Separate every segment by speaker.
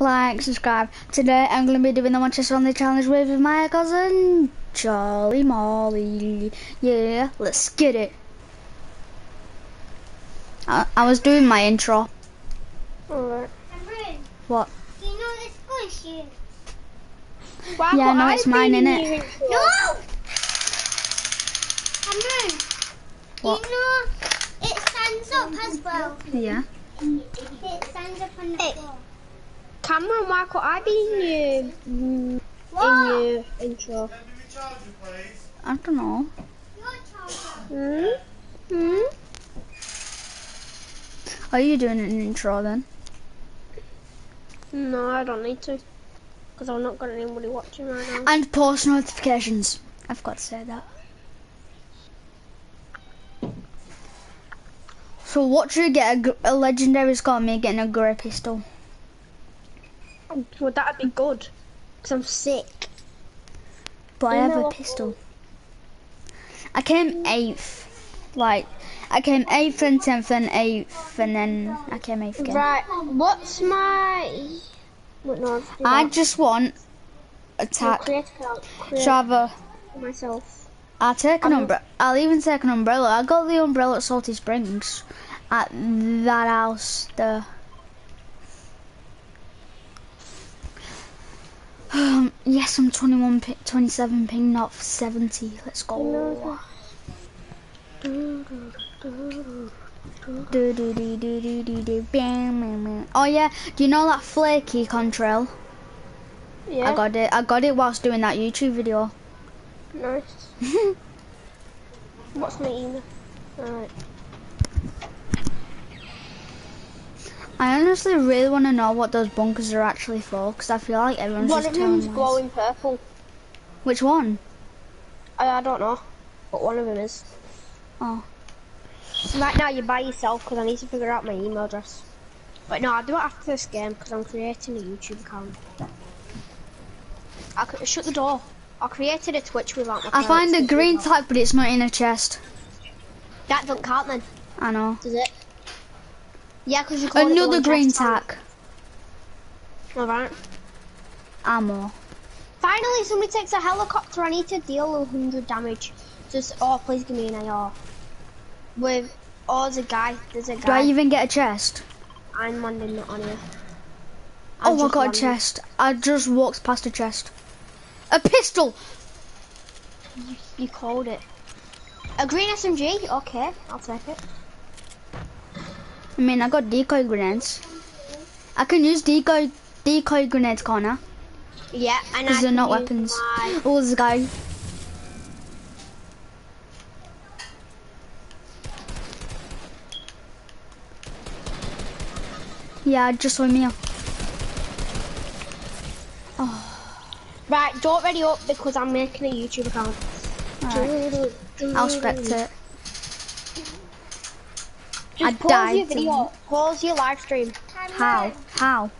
Speaker 1: like, subscribe. Today I'm going to be doing the Manchester Only Challenge with my cousin, Charlie Molly. Yeah, let's get it. I, I was doing my intro.
Speaker 2: Alright.
Speaker 1: What?
Speaker 3: do you know this question?
Speaker 2: Why
Speaker 1: Yeah, no, it's mine, innit?
Speaker 2: in your?
Speaker 3: No! Cameron,
Speaker 1: What?
Speaker 3: do you know it stands up as well?
Speaker 1: Yeah.
Speaker 3: It stands up on the
Speaker 2: Hey.
Speaker 3: floor.
Speaker 2: Cameron, why got I been in your,
Speaker 3: What?
Speaker 2: in your intro?
Speaker 1: I don't know.
Speaker 3: Your charger.
Speaker 2: Hmm? Hmm?
Speaker 1: Are you doing an intro then?
Speaker 2: No, I don't need to. Because I've not got anybody watching right now.
Speaker 1: And post notifications. I've got to say that. So what should you get? A, a legendary score me getting a grey pistol.
Speaker 2: Well, that'd be good. Because I'm sick.
Speaker 1: But I have a pistol. I came eighth. Like, I came eighth and tenth and eighth, and then I came eighth again.
Speaker 2: Right, what's my... What, no,
Speaker 1: I just want
Speaker 2: No,
Speaker 1: attack.
Speaker 2: create account. Create
Speaker 1: Shava.
Speaker 2: myself.
Speaker 1: I'll take an
Speaker 2: Um,
Speaker 1: umbrella. I'll even take an umbrella. I got the umbrella at Salty Springs, at that house there. Um, yes, I'm 21, pi- 27 ping, not 70. Let's go. Oh yeah, do you know that flaky contrail?
Speaker 2: Yeah,
Speaker 1: I got it. I got it whilst doing that YouTube video.
Speaker 2: nice. What's my email? Alright.
Speaker 1: I honestly really want to know what those bunkers are actually for, because I feel like everyone's
Speaker 2: One
Speaker 1: just
Speaker 2: of them's glowing purple.
Speaker 1: Which one?
Speaker 2: I, I don't know, but one of them is.
Speaker 1: Oh.
Speaker 2: Right now you're by yourself because I need to figure out my email address. But no, I'll do it after this game because I'm creating a YouTube account. I could shut the door. I created a Twitch without my
Speaker 1: I find a green type, but it's not in a chest.
Speaker 2: That don't count then,
Speaker 1: I know.
Speaker 2: does it? Yeah, because you called
Speaker 1: Another green
Speaker 2: last time.
Speaker 1: tag.
Speaker 2: Alright.
Speaker 1: Ammo.
Speaker 2: Finally, somebody takes a helicopter. I need to deal 100 damage. Just, oh, please give me an AR. With, oh, there's a guy. There's a guy.
Speaker 1: Do I even get a chest?
Speaker 2: I'm landing not on here.
Speaker 1: Oh, I
Speaker 2: just
Speaker 1: got a chest. I just walked past a chest. A pistol!
Speaker 2: You called it. A green SMG? Okay, I'll take it.
Speaker 1: I mean, I got decoy grenades. I can use decoy decoy grenades, Connor,
Speaker 2: Yeah, and
Speaker 1: because
Speaker 2: I
Speaker 1: they're not weapons.
Speaker 2: my-
Speaker 1: Oh, there's a guy. Yeah, just saw me.
Speaker 2: Right, don't ready up because I'm making a YouTube account.
Speaker 1: Alright, I'll spectate.
Speaker 2: Just
Speaker 1: I
Speaker 2: pause
Speaker 1: died
Speaker 2: your video. Pause your live stream.
Speaker 1: How? How?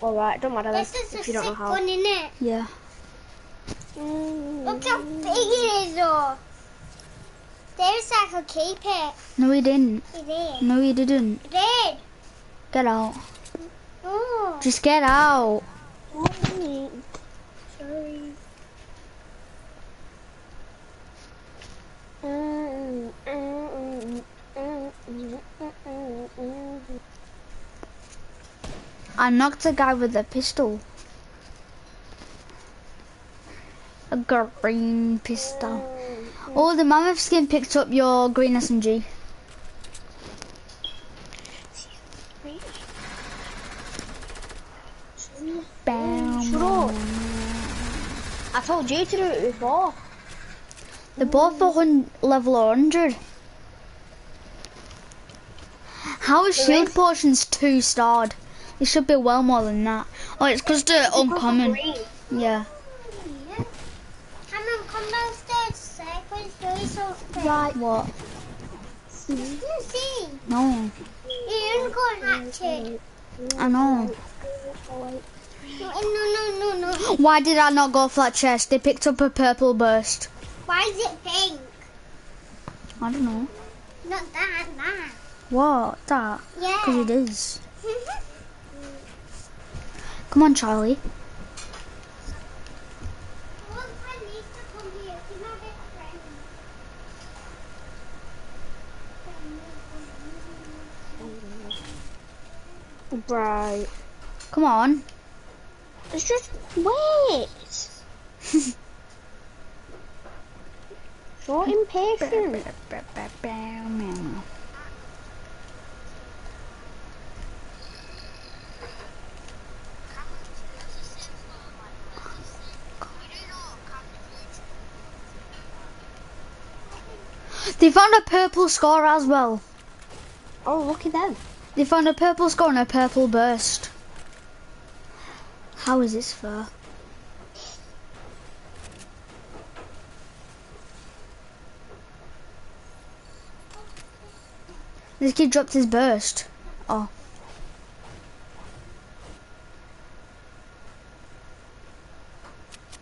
Speaker 2: Alright, don't matter then,
Speaker 3: This is a
Speaker 2: you don't know
Speaker 3: sick
Speaker 2: how.
Speaker 3: one, innit?
Speaker 1: Yeah.
Speaker 2: Mm.
Speaker 3: Look how big it is, though. There's I could keep it.
Speaker 1: No, he didn't.
Speaker 3: He did.
Speaker 1: No, he didn't.
Speaker 3: It did.
Speaker 1: Get out.
Speaker 3: Oh,
Speaker 1: Just get out.
Speaker 2: Mm.
Speaker 3: sorry.
Speaker 2: Mm, mm, mm, mm, mm, mm, mm.
Speaker 1: I knocked a guy with a pistol. A green pistol. Oh, the mammoth skin picked up your green SMG. Bam.
Speaker 2: I told you to do it before.
Speaker 1: They're both a hun- level 100. How is shield potions two starred? It should be well more than that. Oh, it's um, because they're uncommon.
Speaker 2: Green.
Speaker 1: Yeah.
Speaker 3: Yeah. Come downstairs, doing something.
Speaker 1: Right. What?
Speaker 3: You see?
Speaker 1: No.
Speaker 3: You're go and hatch it.
Speaker 1: I know.
Speaker 3: No, no, no, no, no.
Speaker 1: Why did I not go for that chest? They picked up a purple burst.
Speaker 3: Why is it pink?
Speaker 1: I don't know.
Speaker 3: Not that, that.
Speaker 1: What? That?
Speaker 3: Yeah.
Speaker 1: Because it is. Come on, Charlie.
Speaker 3: One friend needs to come here. He's not get friends.
Speaker 2: Right.
Speaker 1: Come on.
Speaker 2: It's just wait. So impatient.
Speaker 1: They found a purple score as well.
Speaker 2: Oh, look at them.
Speaker 1: They found a purple score and a purple burst. How is this fair? This kid dropped his burst. Oh.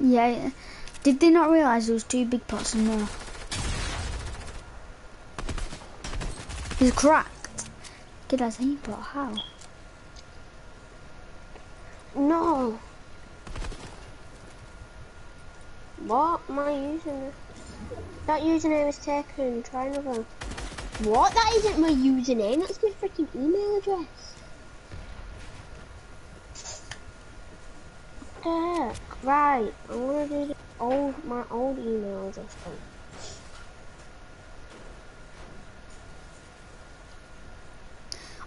Speaker 1: Yeah. Did they not realise there was two big pots in there? He's cracked. Kid has heat but How?
Speaker 2: No. What I using? That username is taken. Try another. What? That isn't my username. That's my freaking email address. Heck. Right. I'm gonna do the old my old email address.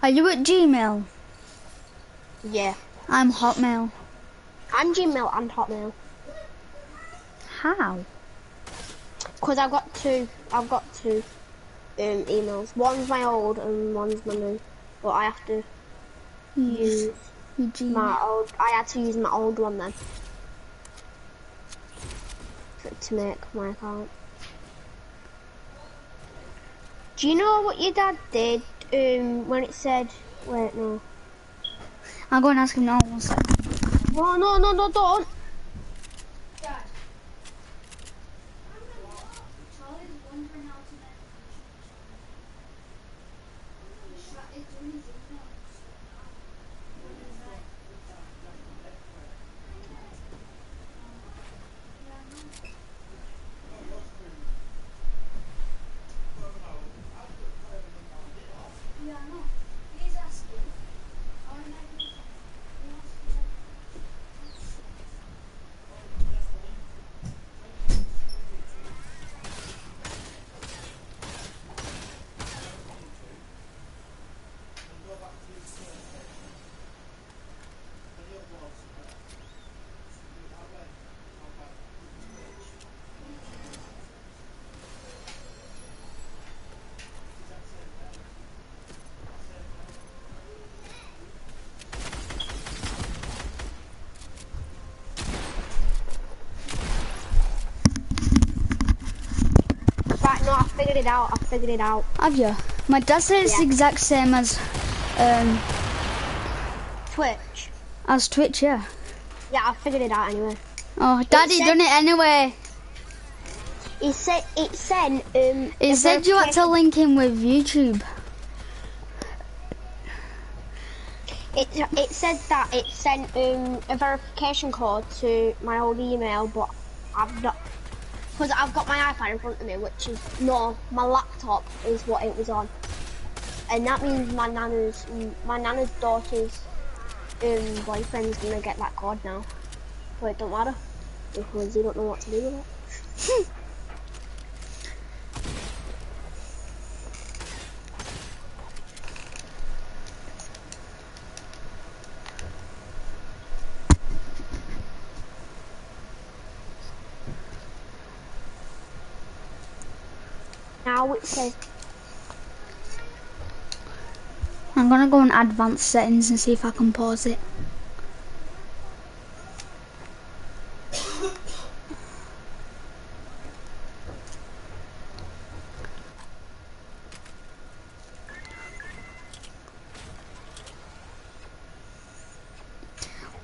Speaker 1: Are you at Gmail?
Speaker 2: Yeah.
Speaker 1: I'm Hotmail.
Speaker 2: I'm Gmail and Hotmail.
Speaker 1: How?
Speaker 2: Cause I've got two. I've got two um, emails. One's my old and one's my new. But I have to
Speaker 1: Use
Speaker 2: use my old. I had to use my old one then. To make my account. Do you know what your dad did um, when it said? Wait, no.
Speaker 1: I'll go and ask him now. One second.
Speaker 2: No, no, no, no, don't. Right, no, I figured it out. I figured it out.
Speaker 1: Have you? My dad said it's the exact same as um
Speaker 2: Twitch.
Speaker 1: as Twitch, yeah.
Speaker 2: Yeah, I figured it out anyway.
Speaker 1: Oh, Daddy
Speaker 2: said-
Speaker 1: done it anyway.
Speaker 2: It said it said um.
Speaker 1: It said you had to link in with YouTube.
Speaker 2: It it said that it sent um a verification code to my old email, but I've not because I've got my iPad in front of me, which is no, my laptop is what it was on, and that means my nana's my nana's daughter's um boyfriend's gonna get that card now, but it don't matter because he don't know what to do with it. Says
Speaker 1: I'm gonna go in advanced settings and see if I can pause it.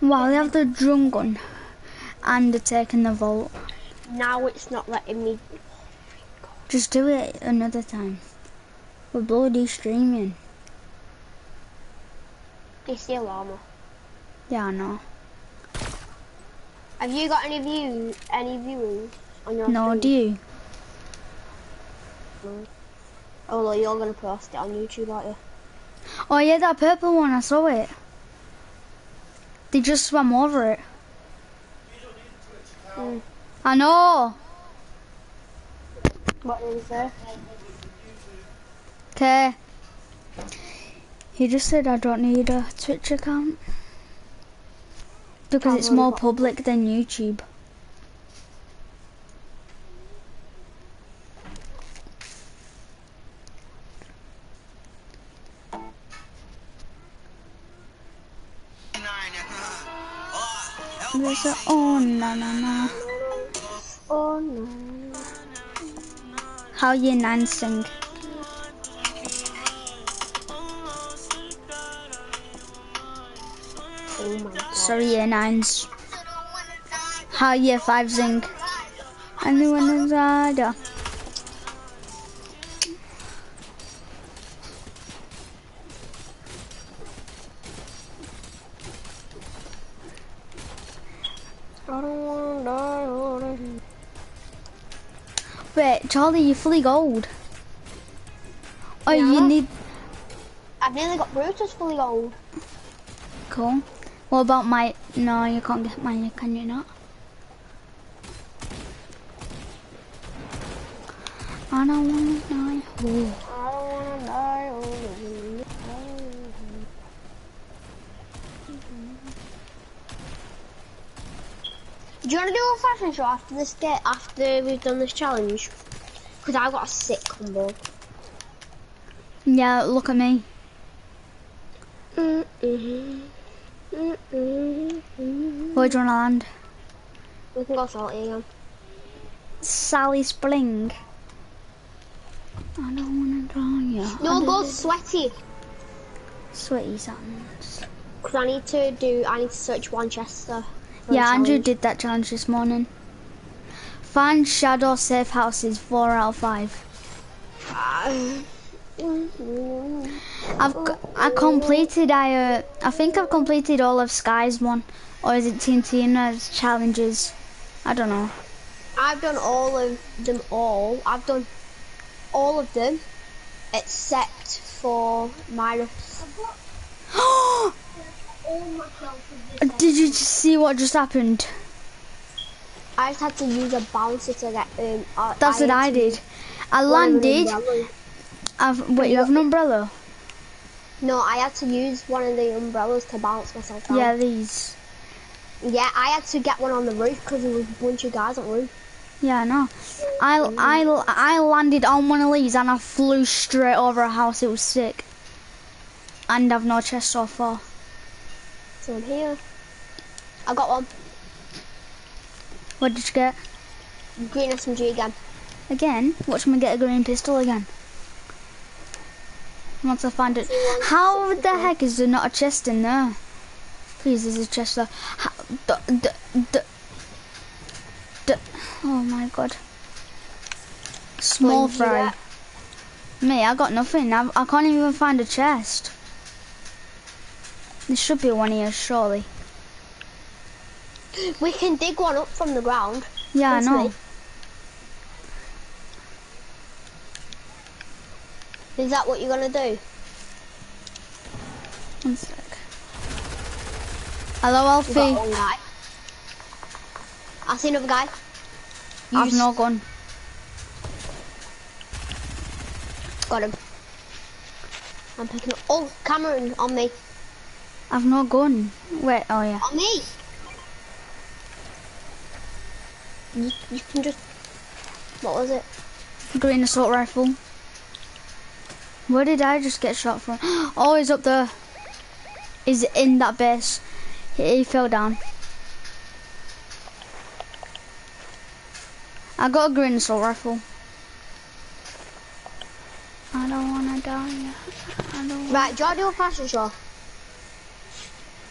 Speaker 1: Wow, they have the drum gun and they're taking the vault.
Speaker 2: now it's not letting me.
Speaker 1: Just do it another time. We're bloody streaming.
Speaker 2: It's the alarm.
Speaker 1: Yeah, I know.
Speaker 2: Have you got any views, any viewers on your
Speaker 1: No,
Speaker 2: stream?
Speaker 1: do you? No.
Speaker 2: Oh, well, you're gonna post it on YouTube, aren't you?
Speaker 1: Oh yeah, that purple one, I saw it. They just swam over it.
Speaker 2: Mm.
Speaker 1: I know.
Speaker 2: What did he say?
Speaker 1: Okay. He just said I don't need a Twitch account. Because it's more public than YouTube. There's a oh na na na.
Speaker 2: Oh no.
Speaker 1: How you nan sing?
Speaker 2: Oh my god.
Speaker 1: Sorry, year nines. How year five sing? Anyone inside? Yeah.
Speaker 2: I don't wanna die already.
Speaker 1: Charlie, you're fully gold. Oh,
Speaker 2: Yeah.
Speaker 1: you need.
Speaker 2: I've nearly got Brutus fully gold.
Speaker 1: Cool. What about my? No, you can't get mine. Can you not? I don't wanna die. Ooh.
Speaker 2: I don't wanna die already. Do you want to do a fashion show after this get after we've done this challenge? Because I've got a sick combo.
Speaker 1: Yeah, look at me.
Speaker 2: Mm-hmm. Mm-hmm.
Speaker 1: Where do you wanna land?
Speaker 2: We can go salty again.
Speaker 1: Sally Spring. I don't wanna die. Yeah.
Speaker 2: No, go sweaty.
Speaker 1: Sweaty sands.
Speaker 2: Because I need to do, I need to search Manchester.
Speaker 1: Yeah, Andrew
Speaker 2: challenge.
Speaker 1: did that challenge this morning. Find shadow safe houses, four out of five. I've I completed I uh, I think I've completed all of Skye's one, or is it TNTina's challenges? I don't know.
Speaker 2: I've done all of them all. I've done all of them except for Maya's.
Speaker 1: Did you just see what just happened?
Speaker 2: I just had to use a bouncer to get um. I-
Speaker 1: That's what I did. I
Speaker 2: one of the
Speaker 1: landed. I've wait. You have an umbrella?
Speaker 2: No, I had to use one of the umbrellas to bounce myself down.
Speaker 1: Yeah, these.
Speaker 2: Yeah, I had to get one on the roof because there was a bunch of guys on the roof.
Speaker 1: Yeah, I know. I, I, I landed on one of these and I flew straight over a house. It was sick. And I've no chest so far.
Speaker 2: I'm here. I got one.
Speaker 1: What did you get?
Speaker 2: Green SMG again.
Speaker 1: Again? Watch me get a green pistol again. Once I find it. How the heck is there not a chest in there? Please, there's a chest there. How, oh my god. Small
Speaker 2: What did you
Speaker 1: fry. Me, I got nothing. I, I can't even find a chest. There should be one here, surely.
Speaker 2: We can dig one up from the ground.
Speaker 1: Yeah, I know.
Speaker 2: me. Is that what you're gonna do?
Speaker 1: One sec. Hello, Alfie.
Speaker 2: I see another guy. You
Speaker 1: I've
Speaker 2: just
Speaker 1: no gun.
Speaker 2: got him. I'm picking up. Oh, Cameron on me.
Speaker 1: I've no gun. Wait, oh yeah.
Speaker 2: On me. You, you can just. What was it?
Speaker 1: Green assault rifle. Where did I just get shot from? Oh, he's up there. He's in that base. He, he fell down. I got a green assault rifle. I don't wanna die. I don't.
Speaker 2: Right, do you want to do a fashion show?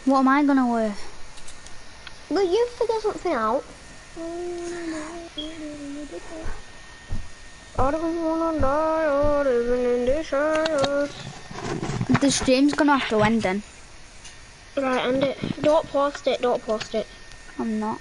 Speaker 1: What am I gonna wear?
Speaker 2: Will you figure something out? I don't wanna die or living in this house.
Speaker 1: The stream's gonna have to end then.
Speaker 2: Right, end it. Don't post it, don't post it.
Speaker 1: I'm not.